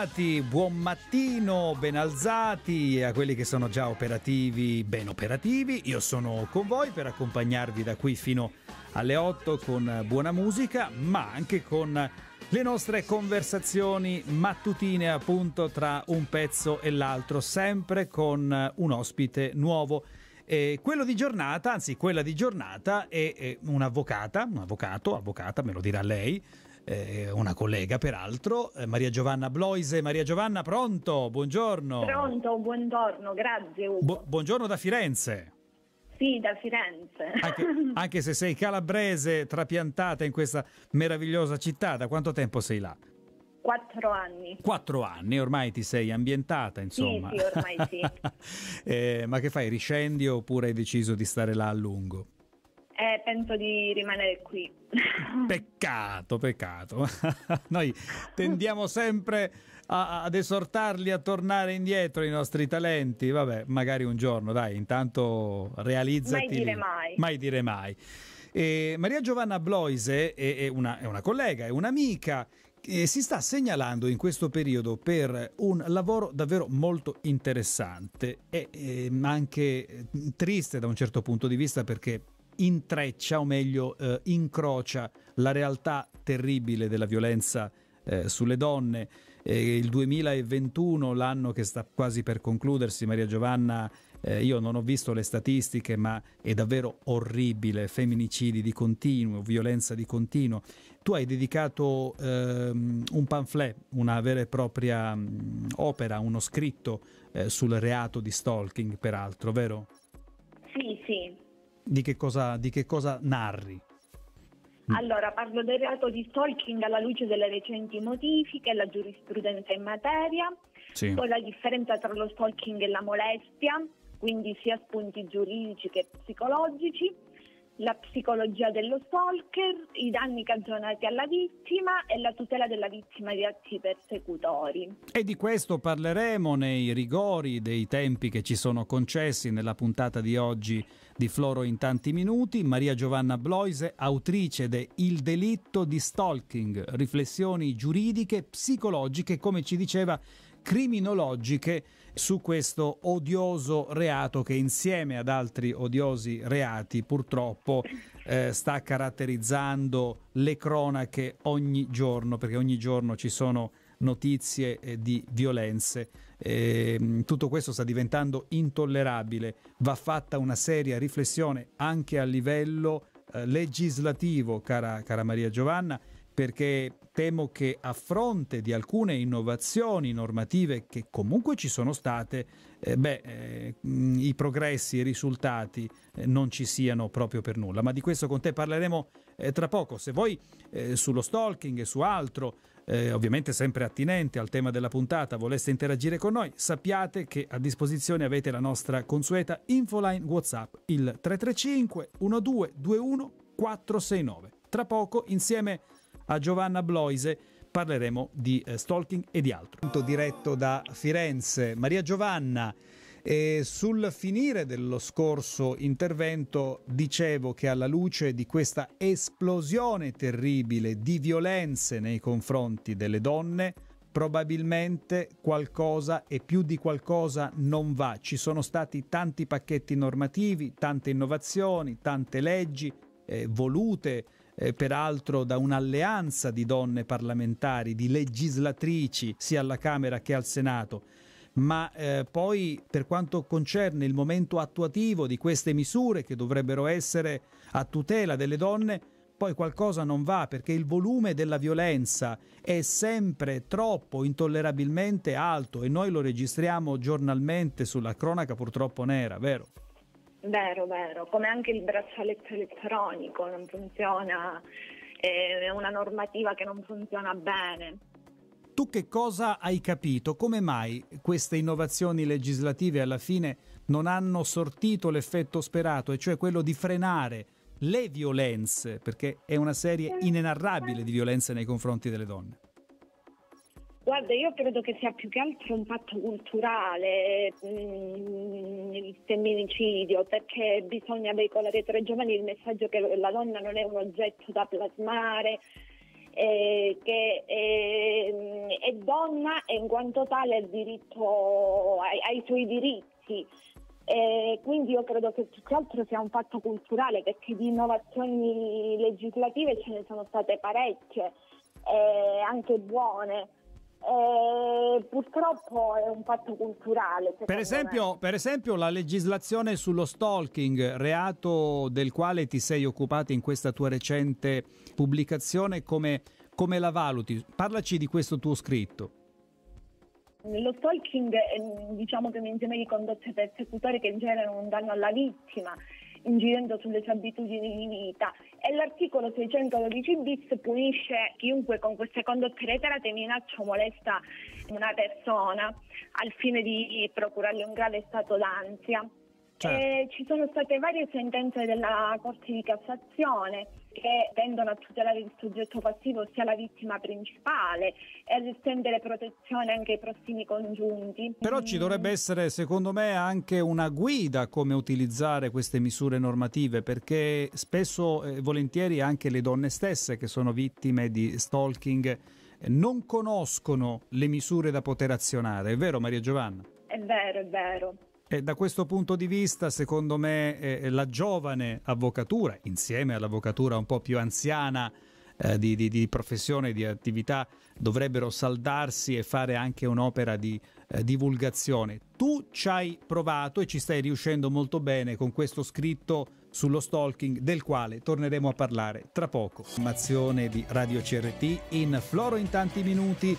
alzati, buon mattino, ben alzati a quelli che sono già operativi, ben operativi. Io sono con voi per accompagnarvi da qui fino alle 8 con buona musica, ma anche con le nostre conversazioni mattutine appunto tra un pezzo e l'altro, sempre con un ospite nuovo. E quello di giornata, anzi quella di giornata è, è un'avvocata, un avvocato, avvocata, me lo dirà lei, eh, una collega peraltro, eh, Maria Giovanna Bloise. Maria Giovanna, pronto? Buongiorno. Pronto, buongiorno, grazie Ugo. Bu- buongiorno da Firenze. Sì, da Firenze. Anche, anche, se sei calabrese, trapiantata in questa meravigliosa città, da quanto tempo sei là? Quattro anni. Quattro anni, ormai ti sei ambientata, insomma. Sì, sì, ormai sì. eh, ma che fai, riscendi oppure hai deciso di stare là a lungo? Eh, penso di rimanere qui. Peccato, peccato. Noi tendiamo sempre a, ad esortarli a tornare indietro i nostri talenti. Vabbè, magari un giorno, dai, intanto realizzati. Mai dire mai. Mai dire mai. E Maria Giovanna Bloise è, è, una, è una collega, è un'amica che si sta segnalando in questo periodo per un lavoro davvero molto interessante e, e anche triste da un certo punto di vista perché intreccia o meglio eh, incrocia la realtà terribile della violenza eh, sulle donne. Eh, il 2021, l'anno che sta quasi per concludersi, Maria Giovanna, eh, io non ho visto le statistiche, ma è davvero orribile, femminicidi di continuo, violenza di continuo. Tu hai dedicato ehm, un pamphlet, una vera e propria mh, mm, opera, uno scritto eh, sul reato di stalking, peraltro, vero? Di che cosa, di che cosa narri? Allora, parlo del reato di stalking alla luce delle recenti modifiche la giurisprudenza in materia, sì. poi la differenza tra lo stalking e la molestia, quindi sia spunti giuridici che psicologici, la psicologia dello stalker, i danni cagionati alla vittima e la tutela della vittima di atti persecutori. E di questo parleremo nei rigori dei tempi che ci sono concessi nella puntata di oggi di Floro in tanti minuti. Maria Giovanna Bloise, autrice de Il delitto di stalking, riflessioni giuridiche, psicologiche, come ci diceva criminologiche su questo odioso reato che insieme ad altri odiosi reati purtroppo eh, sta caratterizzando le cronache ogni giorno, perché ogni giorno ci sono notizie eh, di violenze. Eh, tutto questo sta diventando intollerabile, va fatta una seria riflessione anche a livello eh, legislativo, cara, cara Maria Giovanna, perché temo che a fronte di alcune innovazioni normative che comunque ci sono state, eh, beh, eh, i progressi i risultati eh, non ci siano proprio per nulla. Ma di questo con te parleremo eh, tra poco. Se voi eh, sullo stalking e su altro, eh, ovviamente sempre attinente al tema della puntata, voleste interagire con noi, sappiate che a disposizione avete la nostra consueta infoline WhatsApp, il 335 1221 469. Tra poco insieme a Giovanna Bloise parleremo di eh, stalking e di altro. Diretto da Firenze, Maria Giovanna. E sul finire dello scorso intervento dicevo che alla luce di questa esplosione terribile di violenze nei confronti delle donne, probabilmente qualcosa e più di qualcosa non va. Ci sono stati tanti pacchetti normativi, tante innovazioni, tante leggi eh, volute eh, peraltro da un'alleanza di donne parlamentari, di legislatrici, sia alla Camera che al Senato. Ma eh, poi per quanto concerne il momento attuativo di queste misure che dovrebbero essere a tutela delle donne, poi qualcosa non va perché il volume della violenza è sempre troppo intollerabilmente alto e noi lo registriamo giornalmente sulla cronaca purtroppo nera, vero? Vero, vero, come anche il braccialetto elettronico non funziona, è una normativa che non funziona bene. Tu che cosa hai capito? Come mai queste innovazioni legislative alla fine non hanno sortito l'effetto sperato, e cioè quello di frenare le violenze, perché è una serie inenarrabile di violenze nei confronti delle donne? Guarda, io credo che sia più che altro un fatto culturale mm, il femminicidio, perché bisogna veicolare tra i giovani il messaggio che la donna non è un oggetto da plasmare eh, che eh, è donna e in quanto tale ha diritto ai, ai suoi diritti. Eh, quindi io credo che più che altro sia un fatto culturale perché di innovazioni legislative ce ne sono state parecchie, eh, anche buone. Eh, purtroppo è un fatto culturale. Per esempio, per esempio, la legislazione sullo stalking, reato del quale ti sei occupato in questa tua recente pubblicazione, come, come la valuti? Parlaci di questo tuo scritto. Lo stalking è diciamo che un insieme di condotte persecutorie che generano un danno alla vittima incidendo sulle sue abitudini di vita e l'articolo 612 bis punisce chiunque con queste condotte reiterate minaccia o molesta una persona al fine di procurarle un grave stato d'ansia. Certo. ci sono state varie sentenze della Corte di Cassazione che tendono a tutelare il soggetto passivo sia la vittima principale e ad estendere protezione anche ai prossimi congiunti. Però ci dovrebbe essere, secondo me, anche una guida come utilizzare queste misure normative, perché spesso e volentieri anche le donne stesse che sono vittime di stalking non conoscono le misure da poter azionare. È vero Maria Giovanna? È vero, è vero. E da questo punto di vista, secondo me, eh, la giovane avvocatura, insieme all'avvocatura un po' più anziana eh, di, di, di, professione, di attività, dovrebbero saldarsi e fare anche un'opera di eh, divulgazione. Tu ci hai provato e ci stai riuscendo molto bene con questo scritto sullo stalking, del quale torneremo a parlare tra poco. Formazione di Radio CRT in Floro in tanti minuti,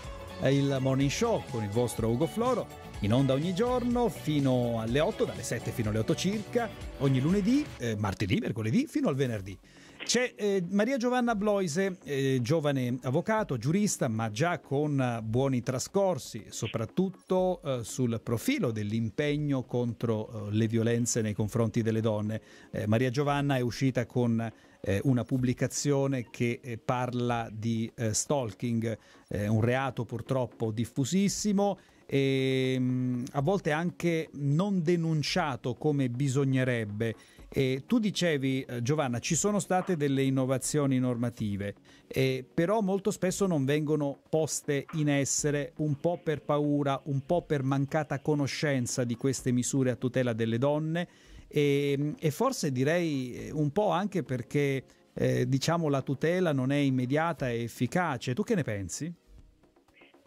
il morning show con il vostro Ugo Floro in onda ogni giorno fino alle 8, dalle 7 fino alle 8 circa, ogni lunedì, eh, martedì, mercoledì fino al venerdì. C'è eh, Maria Giovanna Bloise, eh, giovane avvocato, giurista, ma già con buoni trascorsi, soprattutto eh, sul profilo dell'impegno contro eh, le violenze nei confronti delle donne. Eh, Maria Giovanna è uscita con eh, una pubblicazione che parla di stalking, un reato purtroppo diffusissimo e ehm, a volte anche non denunciato come bisognerebbe. E tu dicevi, eh, Giovanna, ci sono state delle innovazioni normative, eh, però molto spesso non vengono poste in essere un po' per paura, un po' per mancata conoscenza di queste misure a tutela delle donne e, e forse direi eh, un po' anche perché eh, diciamo la tutela non è immediata e efficace. Tu che ne pensi?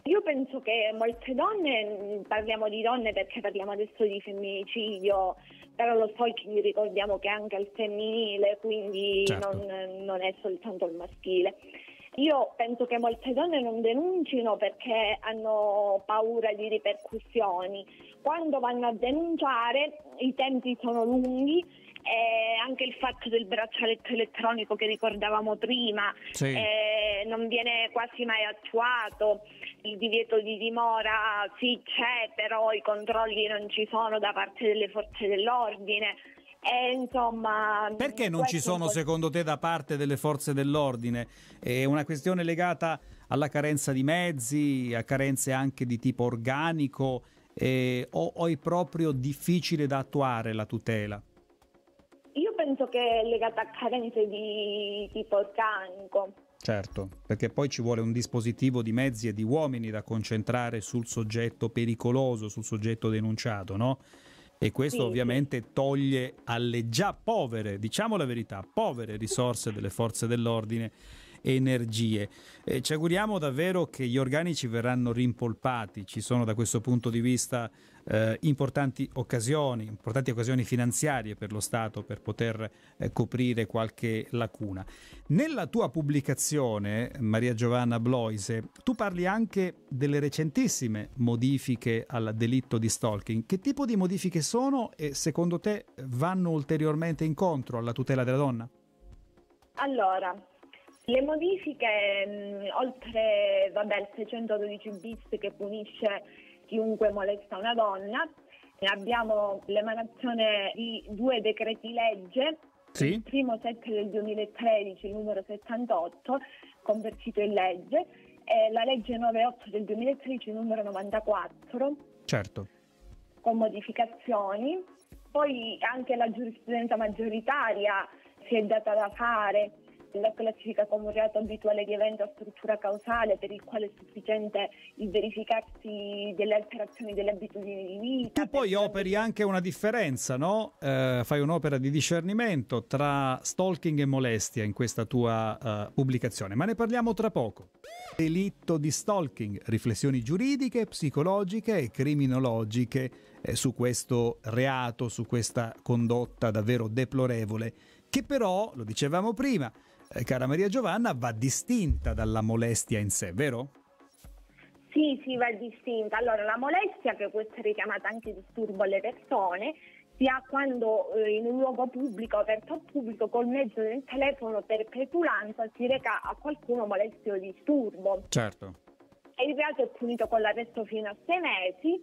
Io penso che molte donne, parliamo di donne perché parliamo adesso di femminicidio, però lo stalking ricordiamo che è anche al femminile, quindi certo. non, non è soltanto il maschile. Io penso che molte donne non denuncino perché hanno paura di ripercussioni. Quando vanno a denunciare i tempi sono lunghi e anche il fatto del braccialetto elettronico che ricordavamo prima sì. eh, non viene quasi mai attuato il divieto di dimora sì c'è, però i controlli non ci sono da parte delle forze dell'ordine. E, insomma, Perché non ci sono secondo te da parte delle forze dell'ordine? È una questione legata alla carenza di mezzi, a carenze anche di tipo organico eh, o, o è proprio difficile da attuare la tutela? Io penso che è legata a carenze di tipo organico. Certo, perché poi ci vuole un dispositivo di mezzi e di uomini da concentrare sul soggetto pericoloso, sul soggetto denunciato, no? E questo sì, ovviamente sì. toglie alle già povere, diciamo la verità, povere risorse delle forze dell'ordine energie. Eh, ci auguriamo davvero che gli organici verranno rimpolpati, ci sono da questo punto di vista eh, importanti occasioni, importanti occasioni finanziarie per lo Stato per poter eh, coprire qualche lacuna. Nella tua pubblicazione, Maria Giovanna Bloise, tu parli anche delle recentissime modifiche al delitto di stalking. Che tipo di modifiche sono e secondo te vanno ulteriormente incontro alla tutela della donna? Allora, le modifiche, mh, oltre vabbè, il 612 bis che punisce chiunque molesta una donna, abbiamo l'emanazione di due decreti legge, sì. il primo 7 del 2013, il numero 78, convertito in legge, e la legge 98 del 2013, il numero 94. Certo. Con modificazioni. Poi anche la giurisprudenza maggioritaria si è data da fare la classifica come un reato abituale di evento a struttura causale per il quale è sufficiente il verificarsi delle alterazioni delle abitudini di vita. Tu poi operi anche una differenza, no? Eh, fai un'opera di discernimento tra stalking e molestia in questa tua uh, pubblicazione, ma ne parliamo tra poco. Delitto di stalking, riflessioni giuridiche, psicologiche e criminologiche eh, su questo reato, su questa condotta davvero deplorevole, che però, lo dicevamo prima, eh, cara Maria Giovanna, va distinta dalla molestia in sé, vero? Sì, sì, va distinta. Allora, la molestia, che può essere chiamata anche disturbo alle persone, si ha quando eh, in un luogo pubblico, aperto al pubblico, col mezzo del telefono per petulanza si reca a qualcuno molestia o disturbo. Certo. E il reato è punito con l'arresto fino a sei mesi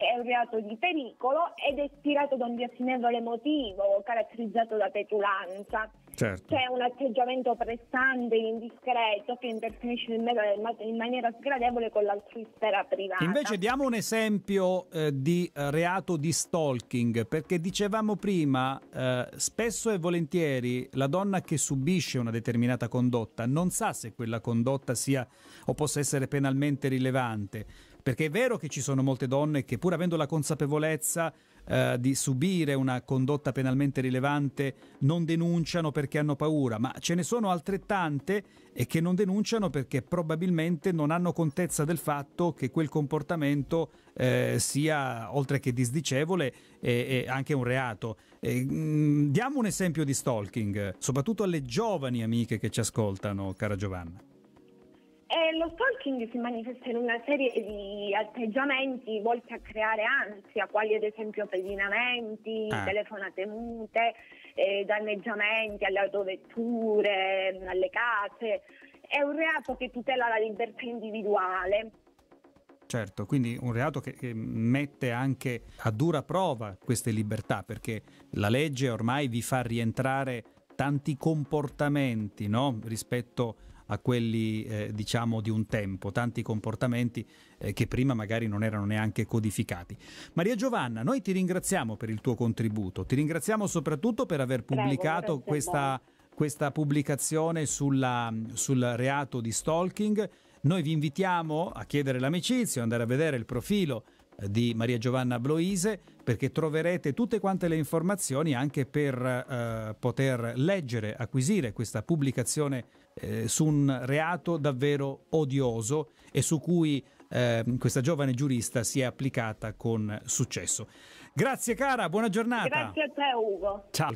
è un reato di pericolo ed è ispirato da un biasimevole motivo caratterizzato da petulanza. Certo. C'è un atteggiamento pressante, indiscreto, che interferisce in maniera sgradevole con l'altrui sfera privata. Invece diamo un esempio eh, di eh, reato di stalking, perché dicevamo prima, eh, spesso e volentieri la donna che subisce una determinata condotta non sa se quella condotta sia o possa essere penalmente rilevante perché è vero che ci sono molte donne che pur avendo la consapevolezza eh, di subire una condotta penalmente rilevante non denunciano perché hanno paura, ma ce ne sono altrettante e che non denunciano perché probabilmente non hanno contezza del fatto che quel comportamento eh, sia, oltre che disdicevole, e, anche un reato. Mm, diamo un esempio di stalking, soprattutto alle giovani amiche che ci ascoltano, cara Giovanna. E lo stalking si manifesta in una serie di atteggiamenti volti a creare ansia, quali ad esempio pedinamenti, ah. telefonate mute, eh, danneggiamenti alle autovetture, alle case. È un reato che tutela la libertà individuale. Certo, quindi un reato che, che, mette anche a dura prova queste libertà, perché la legge ormai vi fa rientrare tanti comportamenti no? rispetto a a quelli eh, diciamo di un tempo, tanti comportamenti eh, che prima magari non erano neanche codificati. Maria Giovanna, noi ti ringraziamo per il tuo contributo, ti ringraziamo soprattutto per aver pubblicato Prego, questa, questa, pubblicazione sulla, sul reato di stalking. Noi vi invitiamo a chiedere l'amicizia, andare a vedere il profilo eh, di Maria Giovanna Bloise perché troverete tutte quante le informazioni anche per eh, poter leggere, acquisire questa pubblicazione eh, su un reato davvero odioso e su cui eh, questa giovane giurista si è applicata con successo. Grazie cara, buona giornata. Grazie a te Ugo. Ciao.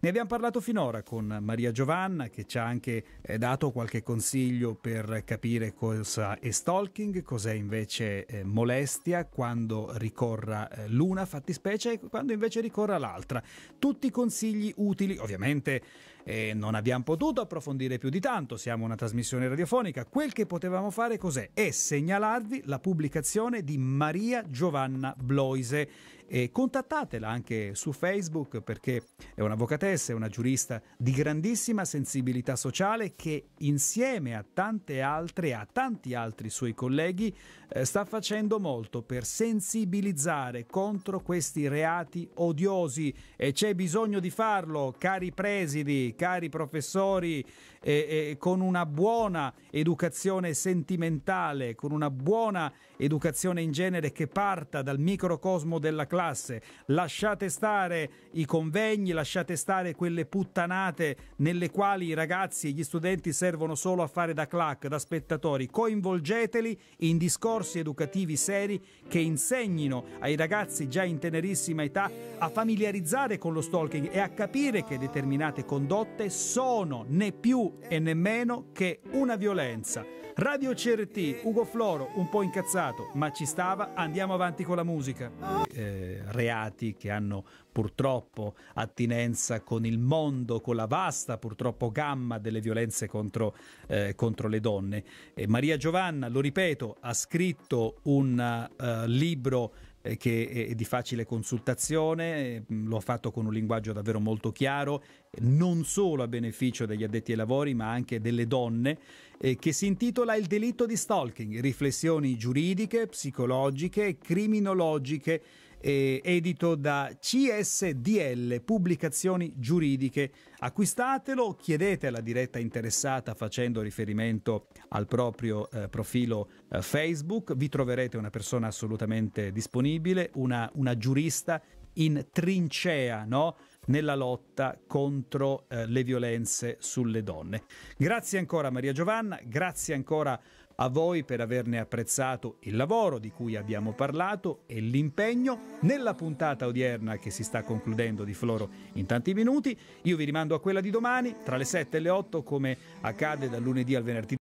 Ne abbiamo parlato finora con Maria Giovanna che ci ha anche eh, dato qualche consiglio per capire cosa è stalking, cos'è invece eh, molestia, quando ricorra eh, l'una fattispecie e quando invece ricorra l'altra. Tutti consigli utili, ovviamente eh, non abbiamo potuto approfondire più di tanto, siamo una trasmissione radiofonica, quel che potevamo fare cos'è? È segnalarvi la pubblicazione di Maria Giovanna Bloise e contattatela anche su Facebook perché è un'avvocatessa, è una giurista di grandissima sensibilità sociale che insieme a tante altre, a tanti altri suoi colleghi, eh, sta facendo molto per sensibilizzare contro questi reati odiosi e c'è bisogno di farlo, cari presidi, cari professori, eh, eh, con una buona educazione sentimentale, con una buona educazione in genere che parta dal microcosmo della classe. Lasciate stare i convegni, lasciate stare quelle puttanate nelle quali i ragazzi e gli studenti servono solo a fare da clac, da spettatori. Coinvolgeteli in discorsi educativi seri che insegnino ai ragazzi già in tenerissima età a familiarizzare con lo stalking e a capire che determinate condotte sono né più e né meno che una violenza. Radio CRT, Ugo Floro, un po' incazzato, ma ci stava, andiamo avanti con la musica. Eh, reati che hanno purtroppo attinenza con il mondo, con la vasta purtroppo gamma delle violenze contro, eh, contro le donne. E Maria Giovanna, lo ripeto, ha scritto un uh, libro eh, che è di facile consultazione, mm, lo ha fatto con un linguaggio davvero molto chiaro, non solo a beneficio degli addetti ai lavori ma anche delle donne, eh, che si intitola Il delitto di stalking, riflessioni giuridiche, psicologiche, criminologiche eh, edito da CSDL, Pubblicazioni Giuridiche. Acquistatelo, chiedete alla diretta interessata facendo riferimento al proprio eh, profilo eh, Facebook, vi troverete una persona assolutamente disponibile, una, una giurista in trincea, no? nella lotta contro eh, le violenze sulle donne. Grazie ancora Maria Giovanna, grazie ancora a voi per averne apprezzato il lavoro di cui abbiamo parlato e l'impegno nella puntata odierna che si sta concludendo di Floro in tanti minuti. Io vi rimando a quella di domani tra le 7 e le 8 come accade dal lunedì al venerdì